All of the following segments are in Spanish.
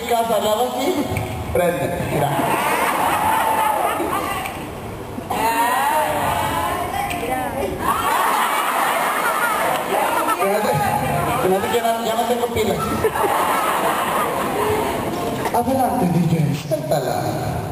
di casa la prende. Prende, prende. Prende, jangan jangan terkepil. Apa nanti DJ? Entahlah.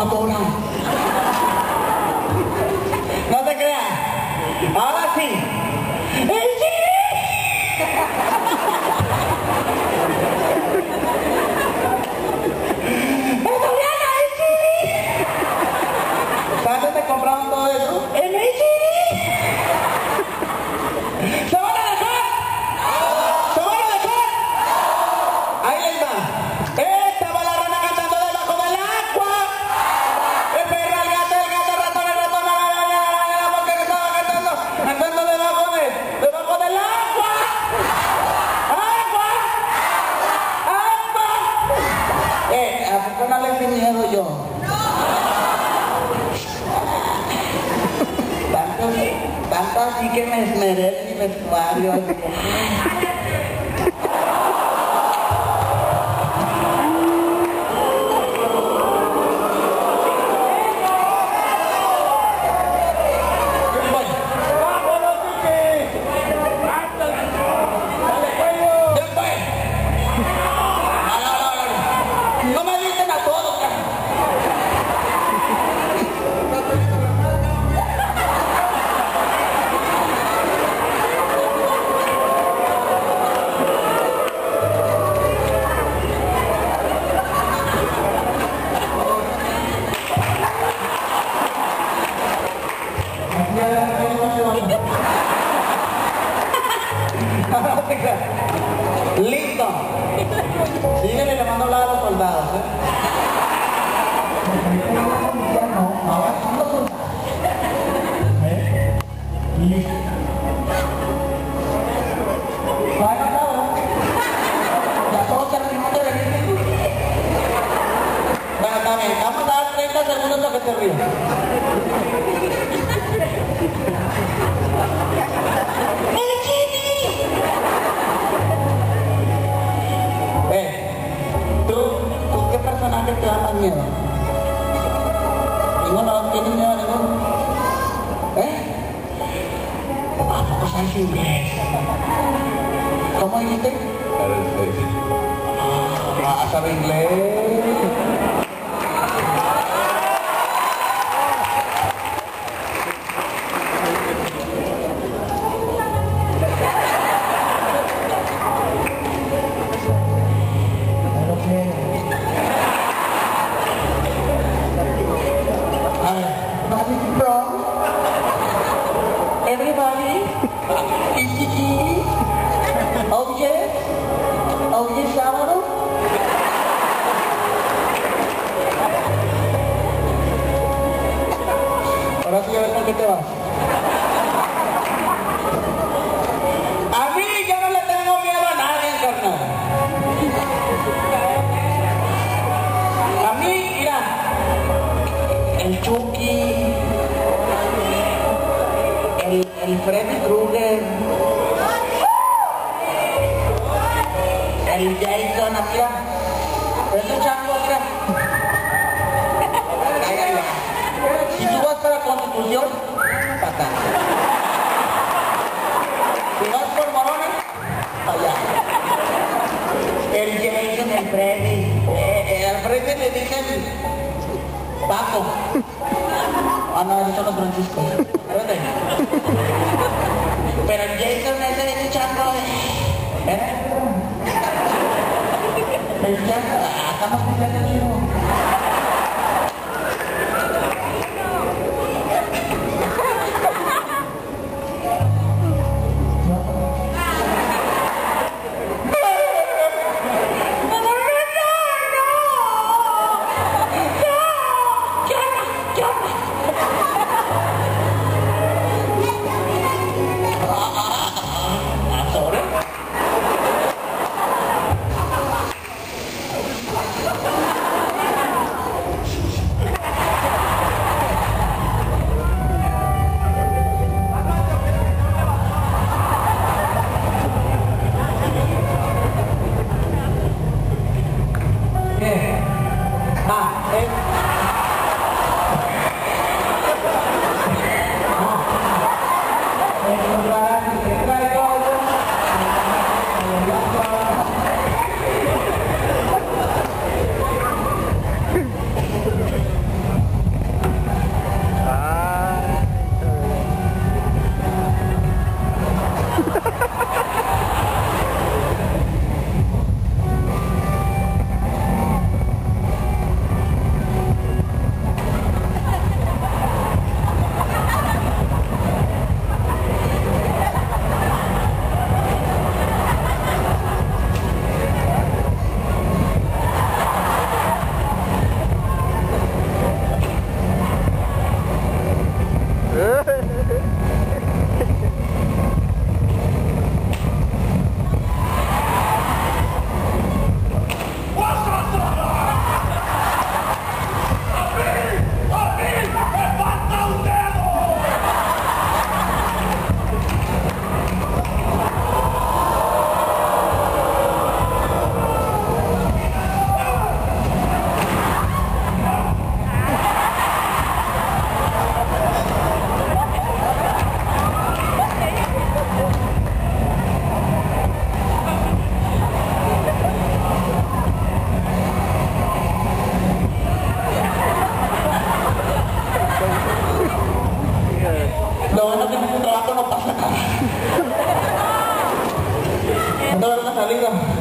阿波浪 Así que me esmeré en mi vestuario. Listo. Síguele le mando a a los soldados. ¿eh? Bueno, cabrón. Ya todos terminamos de venir. Bueno, bien. Vamos a dar 30 segundos para que te rías. Sábado. Ahora sí, a ver con qué te vas. El Jason, mira, ese chango, mira. Ay, ay, ay. Si tú vas para Constitución, acá. Si vas por Morones, para allá. El Jason, el Freddy, eh, al Freddy le dicen Paco. Ah, no, son los Francisco. Pero el Jason ese ese chango, ¿eh? El chango, ah, estamos 阿拉。